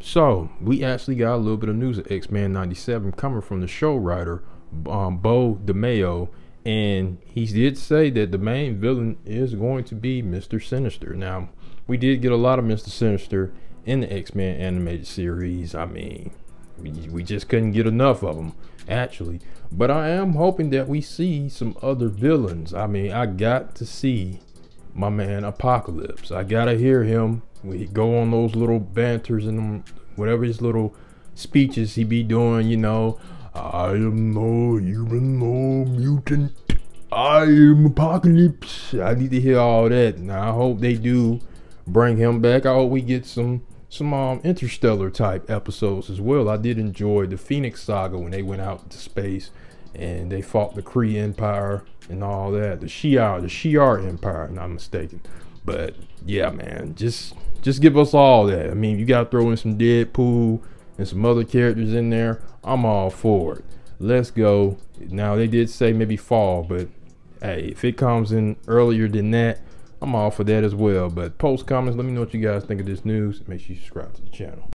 So we actually got a little bit of news of X-Men 97 coming from the show writer um, Beau DeMayo, and he did say that the main villain is going to be Mr. Sinister. Now, we did get a lot of Mr. Sinister in the X-Men animated series. I mean, we, we just couldn't get enough of them, actually. But I am hoping that we see some other villains. I mean, I got to see my man Apocalypse. I gotta hear him. We go on those little banters and whatever his little speeches he be doing, you know. I am no human, no mutant. I am Apocalypse. I need to hear all that. Now I hope they do bring him back. I hope we get some some um, interstellar type episodes as well. I did enjoy the Phoenix Saga when they went out to space and they fought the Kree Empire and all that. The Shi'ar, the Shi'ar Empire, not mistaken. But yeah, man, just just give us all that. I mean, you gotta throw in some Deadpool and some other characters in there. I'm all for it. Let's go. Now they did say maybe fall, but hey, if it comes in earlier than that, I'm all for that as well. But post comments, let me know what you guys think of this news. Make sure you subscribe to the channel.